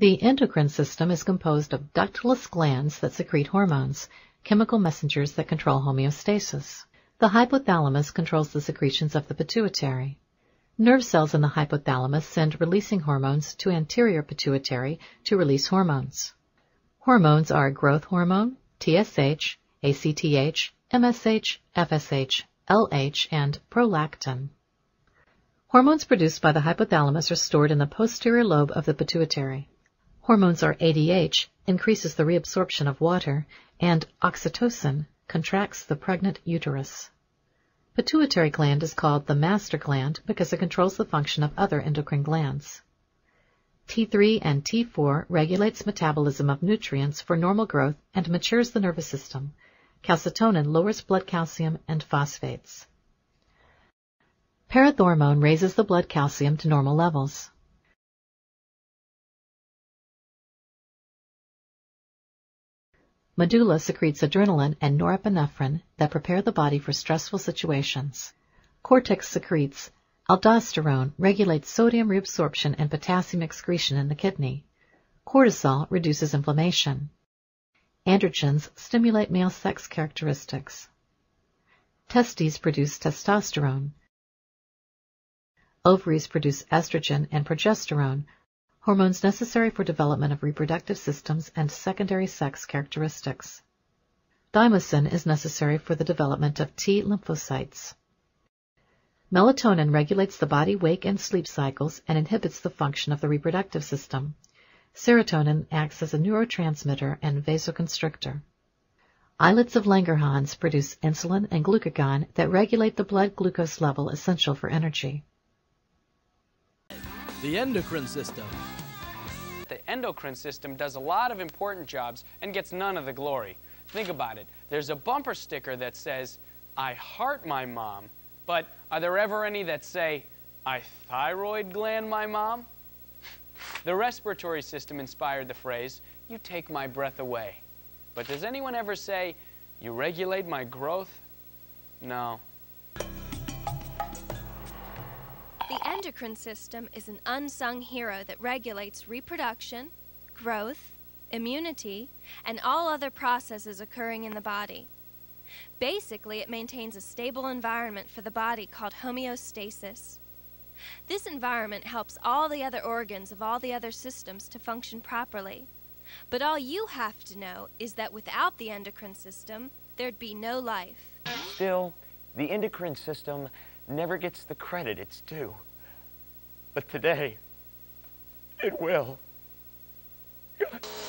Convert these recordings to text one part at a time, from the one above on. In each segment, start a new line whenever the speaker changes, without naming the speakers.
The endocrine system is composed of ductless glands that secrete hormones, chemical messengers that control homeostasis. The hypothalamus controls the secretions of the pituitary. Nerve cells in the hypothalamus send releasing hormones to anterior pituitary to release hormones. Hormones are growth hormone, TSH, ACTH, MSH, FSH, LH, and prolactin. Hormones produced by the hypothalamus are stored in the posterior lobe of the pituitary. Hormones are ADH, increases the reabsorption of water, and oxytocin, contracts the pregnant uterus. Pituitary gland is called the master gland because it controls the function of other endocrine glands. T3 and T4 regulates metabolism of nutrients for normal growth and matures the nervous system. Calcitonin lowers blood calcium and phosphates. Parathormone raises the blood calcium to normal levels. Medulla secretes adrenaline and norepinephrine that prepare the body for stressful situations. Cortex secretes aldosterone, regulates sodium reabsorption and potassium excretion in the kidney. Cortisol reduces inflammation. Androgens stimulate male sex characteristics. Testes produce testosterone. Ovaries produce estrogen and progesterone, hormones necessary for development of reproductive systems and secondary sex characteristics. Thymosin is necessary for the development of T lymphocytes. Melatonin regulates the body wake and sleep cycles and inhibits the function of the reproductive system. Serotonin acts as a neurotransmitter and vasoconstrictor. Islets of Langerhans produce insulin and glucagon that regulate the blood glucose level essential for energy.
The endocrine system
the endocrine system does a lot of important jobs and gets none of the glory. Think about it. There's a bumper sticker that says, I heart my mom, but are there ever any that say, I thyroid gland my mom? the respiratory system inspired the phrase, you take my breath away. But does anyone ever say, you regulate my growth? No.
Endocrine system is an unsung hero that regulates reproduction, growth, immunity, and all other processes occurring in the body. Basically, it maintains a stable environment for the body called homeostasis. This environment helps all the other organs of all the other systems to function properly. But all you have to know is that without the endocrine system, there'd be no life.
Still, the endocrine system never gets the credit it's due. But today, it will.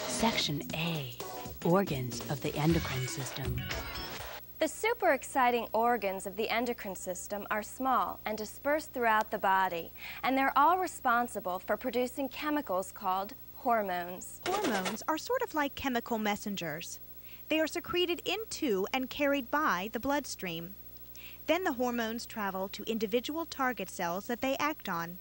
Section A Organs of the Endocrine System.
The super exciting organs of the endocrine system are small and dispersed throughout the body, and they're all responsible for producing chemicals called hormones.
Hormones are sort of like chemical messengers. They are secreted into and carried by the bloodstream. Then the hormones travel to individual target cells that they act on.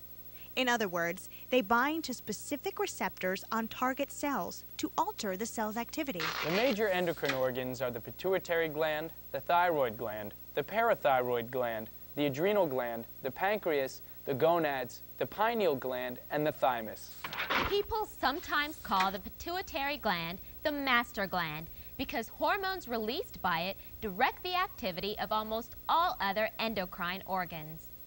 In other words, they bind to specific receptors on target cells to alter the cell's activity.
The major endocrine organs are the pituitary gland, the thyroid gland, the parathyroid gland, the adrenal gland, the pancreas, the gonads, the pineal gland, and the thymus.
People sometimes call the pituitary gland the master gland because hormones released by it direct the activity of almost all other endocrine organs.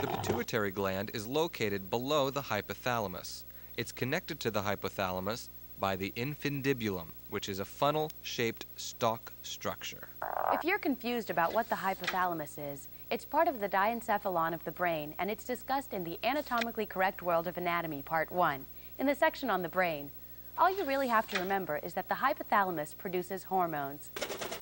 The pituitary gland is located below the hypothalamus. It's connected to the hypothalamus by the infundibulum, which is a funnel-shaped stalk structure.
If you're confused about what the hypothalamus is, it's part of the diencephalon of the brain, and it's discussed in the Anatomically Correct World of Anatomy, Part 1, in the section on the brain. All you really have to remember is that the hypothalamus produces hormones.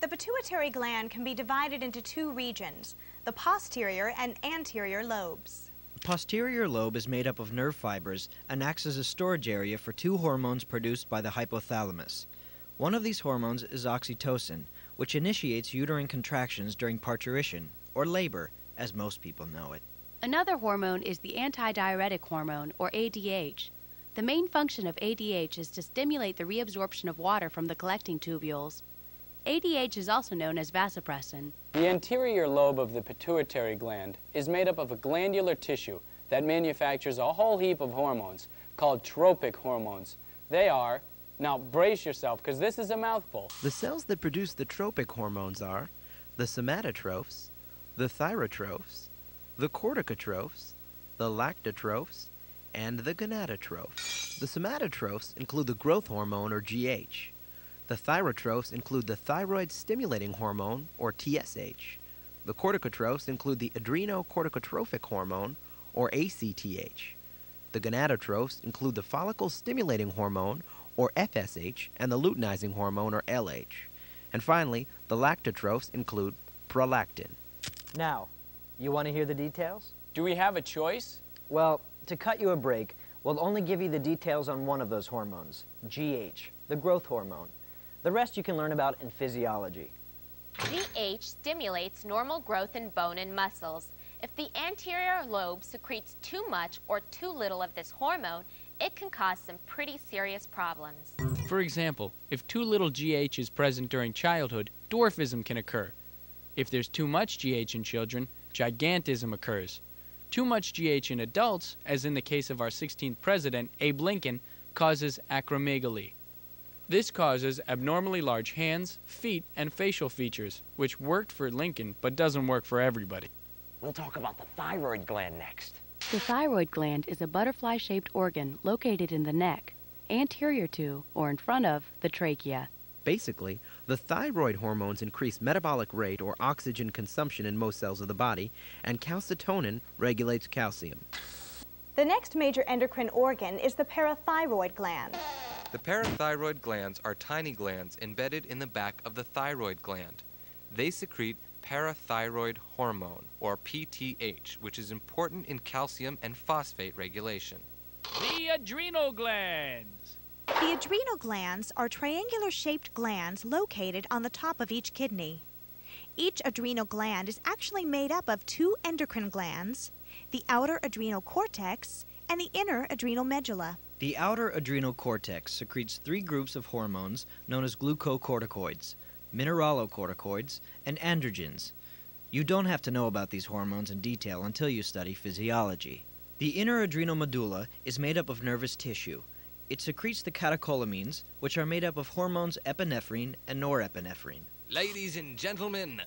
The pituitary gland can be divided into two regions, the posterior and anterior lobes.
The posterior lobe is made up of nerve fibers and acts as a storage area for two hormones produced by the hypothalamus. One of these hormones is oxytocin, which initiates uterine contractions during parturition, or labor, as most people know it.
Another hormone is the antidiuretic hormone, or ADH, the main function of ADH is to stimulate the reabsorption of water from the collecting tubules. ADH is also known as vasopressin.
The anterior lobe of the pituitary gland is made up of a glandular tissue that manufactures a whole heap of hormones called tropic hormones. They are, now brace yourself, because this is a mouthful.
The cells that produce the tropic hormones are the somatotrophs, the thyrotrophs, the corticotrophs, the lactotrophs, and the gonadotrophs. The somatotrophs include the growth hormone, or GH. The thyrotrophs include the thyroid stimulating hormone, or TSH. The corticotrophs include the adrenocorticotrophic hormone, or ACTH. The gonadotrophs include the follicle stimulating hormone, or FSH, and the luteinizing hormone, or LH. And finally, the lactotrophs include prolactin.
Now, you want to hear the details?
Do we have a choice?
Well, to cut you a break, we'll only give you the details on one of those hormones, GH, the growth hormone. The rest you can learn about in physiology.
GH stimulates normal growth in bone and muscles. If the anterior lobe secretes too much or too little of this hormone, it can cause some pretty serious problems.
For example, if too little GH is present during childhood, dwarfism can occur. If there's too much GH in children, gigantism occurs. Too much GH in adults, as in the case of our 16th president, Abe Lincoln, causes acromegaly. This causes abnormally large hands, feet, and facial features, which worked for Lincoln but doesn't work for everybody.
We'll talk about the thyroid gland next.
The thyroid gland is a butterfly shaped organ located in the neck, anterior to, or in front of, the trachea.
Basically, the thyroid hormones increase metabolic rate or oxygen consumption in most cells of the body, and calcitonin regulates calcium.
The next major endocrine organ is the parathyroid gland.
The parathyroid glands are tiny glands embedded in the back of the thyroid gland. They secrete parathyroid hormone, or PTH, which is important in calcium and phosphate regulation.
The adrenal glands.
The adrenal glands are triangular shaped glands located on the top of each kidney. Each adrenal gland is actually made up of two endocrine glands, the outer adrenal cortex and the inner adrenal medulla.
The outer adrenal cortex secretes three groups of hormones known as glucocorticoids, mineralocorticoids, and androgens. You don't have to know about these hormones in detail until you study physiology. The inner adrenal medulla is made up of nervous tissue. It secretes the catecholamines, which are made up of hormones epinephrine and norepinephrine.
Ladies and gentlemen,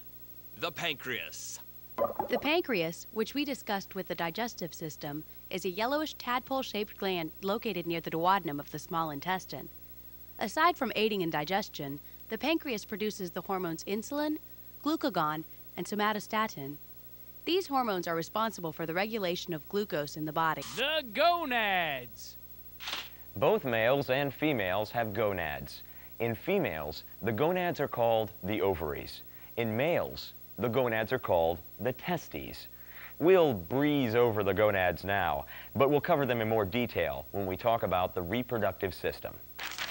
the pancreas.
The pancreas, which we discussed with the digestive system, is a yellowish tadpole shaped gland located near the duodenum of the small intestine. Aside from aiding in digestion, the pancreas produces the hormones insulin, glucagon, and somatostatin. These hormones are responsible for the regulation of glucose in the body.
The gonads.
Both males and females have gonads. In females, the gonads are called the ovaries. In males, the gonads are called the testes. We'll breeze over the gonads now, but we'll cover them in more detail when we talk about the reproductive system.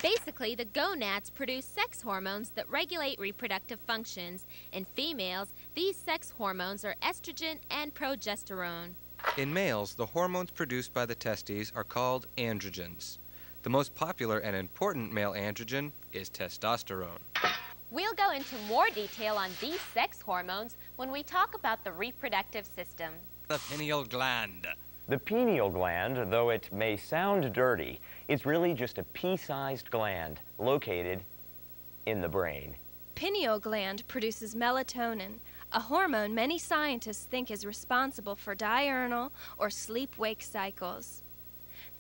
Basically, the gonads produce sex hormones that regulate reproductive functions. In females, these sex hormones are estrogen and progesterone.
In males, the hormones produced by the testes are called androgens. The most popular and important male androgen is testosterone.
We'll go into more detail on these sex hormones when we talk about the reproductive system.
The pineal gland.
The pineal gland, though it may sound dirty, is really just a pea-sized gland located in the brain.
Pineal gland produces melatonin, a hormone many scientists think is responsible for diurnal or sleep wake cycles.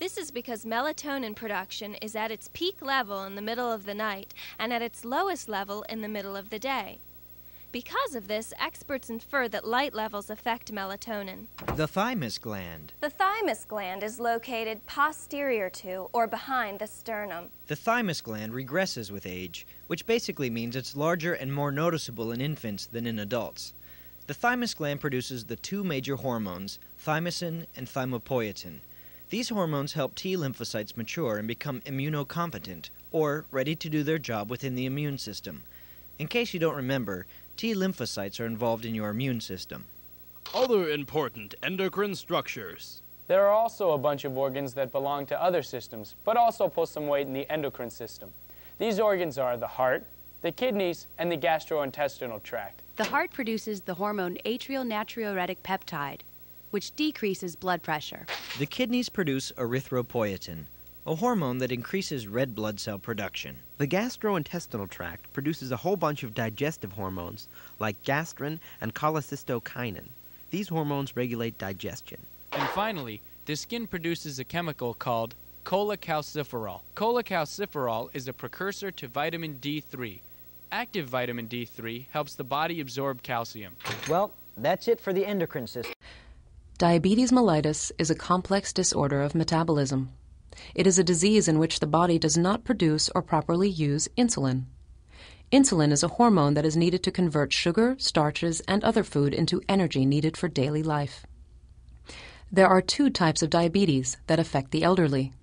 This is because melatonin production is at its peak level in the middle of the night and at its lowest level in the middle of the day. Because of this, experts infer that light levels affect melatonin.
The thymus gland.
The thymus gland is located posterior to or behind the sternum.
The thymus gland regresses with age, which basically means it's larger and more noticeable in infants than in adults. The thymus gland produces the two major hormones, thymosin and thymopoietin. These hormones help T lymphocytes mature and become immunocompetent, or ready to do their job within the immune system. In case you don't remember, T lymphocytes are involved in your immune system.
Other important endocrine structures.
There are also a bunch of organs that belong to other systems, but also pull some weight in the endocrine system. These organs are the heart, the kidneys, and the gastrointestinal tract.
The heart produces the hormone atrial natriuretic peptide, which decreases blood pressure.
The kidneys produce erythropoietin. a hormone that increases red blood cell production.
The gastrointestinal tract produces a whole bunch of digestive hormones like gastrin and cholecystokinin. These hormones regulate digestion.
And finally, the skin produces a chemical called cholecalciferol. Cholecalciferol is a precursor to vitamin D3. Active vitamin D3 helps the body absorb calcium.
Well, that's it for the endocrine system.
Diabetes mellitus is a complex disorder of metabolism. It is a disease in which the body does not produce or properly use insulin. Insulin is a hormone that is needed to convert sugar, starches, and other food into energy needed for daily life. There are two types of diabetes that affect the elderly.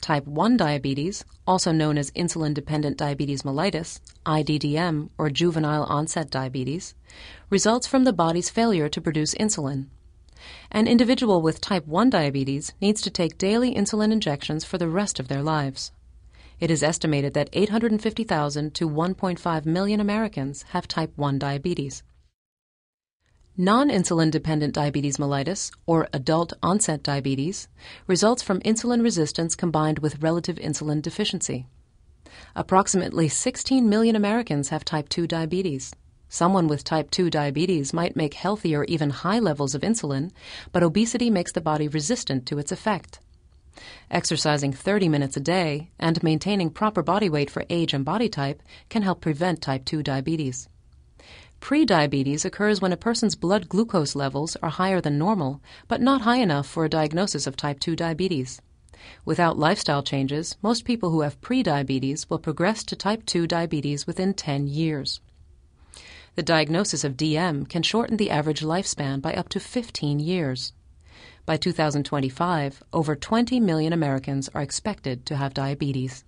Type 1 diabetes, also known as insulin dependent diabetes mellitus, IDDM, or juvenile onset diabetes, results from the body's failure to produce insulin. An individual with type 1 diabetes needs to take daily insulin injections for the rest of their lives. It is estimated that 850,000 to 1.5 million Americans have type 1 diabetes. Non insulin dependent diabetes mellitus, or adult onset diabetes, results from insulin resistance combined with relative insulin deficiency. Approximately 16 million Americans have type 2 diabetes. Someone with type 2 diabetes might make healthy or even high levels of insulin, but obesity makes the body resistant to its effect. Exercising 30 minutes a day and maintaining proper body weight for age and body type can help prevent type 2 diabetes. Prediabetes occurs when a person's blood glucose levels are higher than normal, but not high enough for a diagnosis of type 2 diabetes. Without lifestyle changes, most people who have prediabetes will progress to type 2 diabetes within 10 years. The diagnosis of DM can shorten the average lifespan by up to 15 years. By 2025, over 20 million Americans are expected to have diabetes.